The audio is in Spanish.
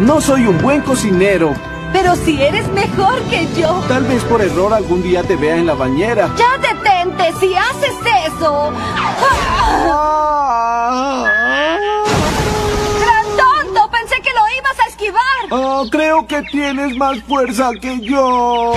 No soy un buen cocinero. Pero si eres mejor que yo. Tal vez por error algún día te vea en la bañera. ¡Ya detente si haces eso! ¡Gran tonto! Pensé que lo ibas a esquivar. Oh, creo que tienes más fuerza que yo.